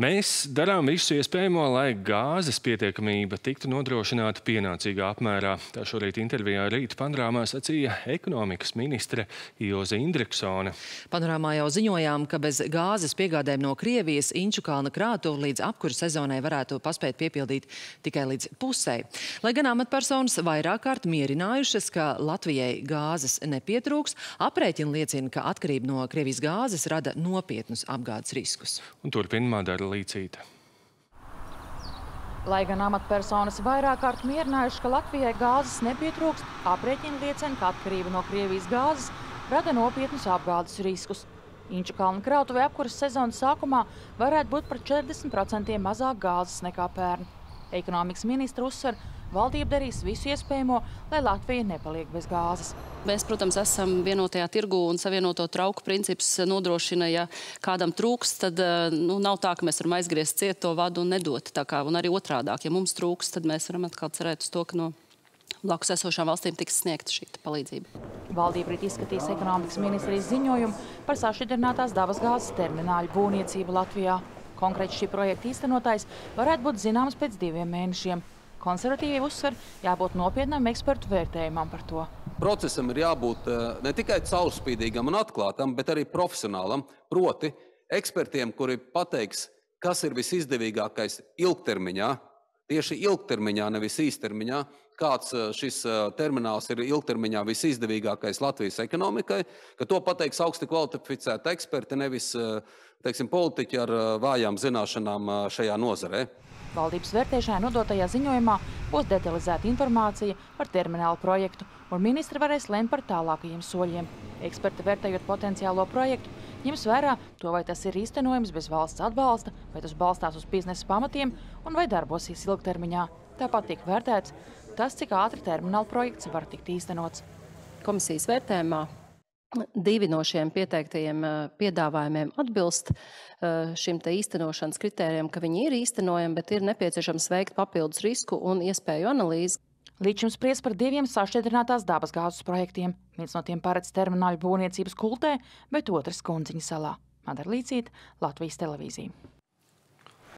Mēs darām visu iespējamo, lai gāzes pietiekamība tiktu nodrošināta pienācīgā apmērā. Tā šorīt intervijā rīta panorāmā sacīja ekonomikas ministre Joze Indreksone. Panorāmā jau ziņojām, ka bez gāzes piegādēm no Krievijas Inčukalna krātu līdz apkura sezonai varētu paspēt piepildīt tikai līdz pusē. Lai gan amatpersonas vairāk kārt mierinājušas, ka Latvijai gāzes nepietrūks, aprēķina liecina, ka atkarība no Krievijas gāzes rada nopietnus apgādes riskus. Un turpina Madara Līcīte. Lai gan amatpersonas vairāk kārt mierinājuši, ka Latvijai gāzes nepietrūkst, aprēķina liecina, ka atkarība no Krievijas gāzes rada nopietnus apgādes riskus. Inču kalna krautuvē apkuras sezonas sākumā varētu būt par 40% mazāk gāzes nekā pērn. Ekonomikas ministra uzsver, valdība darīs visu iespējamo, lai Latvija nepaliek bez gāzes. Mēs, protams, esam vienotajā tirgu un savienoto trauku princips nodrošina, ja kādam trūks, tad nu, nav tā, ka mēs varam aizgriezt ciet to vadu un nedot. Tā kā, un arī otrādāk, ja mums trūks, tad mēs varam atkal cerēt uz to, ka no blakus esošām valstīm tiks sniegta šī palīdzība. Valdība rīt izskatīs ekonomikas ministrijas ziņojumu par sašķidrinātās dabas gāzes termināļu būvniecību Latvijā. Konkrēti šī projekta īstenotājs varētu būt zināms pēc diviem mēnešiem. Konservatīvi uzsver, jābūt nopietnam ekspertu vērtējumam par to. Procesam ir jābūt ne tikai caurspīdīgam un atklātam, bet arī profesionālam. Proti, ekspertiem, kuri pateiks, kas ir visizdevīgākais ilgtermiņā, tieši ilgtermiņā, nevis īstermiņā, kāds šis termināls ir ilgtermiņā visizdevīgākais Latvijas ekonomikai, ka to pateiks augsti kvalificēti eksperti, nevis teiksim, politiķi ar vājām zināšanām šajā nozarē. Valdības vērtēšanai nodotajā ziņojumā būs detalizēta informācija par terminālu projektu, un ministri varēs lemt par tālākajiem soļiem. Eksperti vērtējot potenciālo projektu, ņems vērā to, vai tas ir īstenojams bez valsts atbalsta, vai tas balstās uz biznesa pamatiem un vai darbosies ilgtermiņā. Tāpat tiek vērtēts tas, cik ātri termināla projekts var tikt īstenots. Komisijas vērtējumā Divi no šiem pieteiktajiem piedāvājumiem atbilst šim te īstenošanas kritērijam, ka viņi ir īstenojami, bet ir nepieciešams veikt papildus risku un iespēju analīzi. Līdz šim spries par diviem sašķidrinātās dabas gāzes projektiem. Viens no tiem paredz termināļu būvniecības kultē, bet otrs Kundziņa salā. Madara Līcīta, Latvijas televīzija.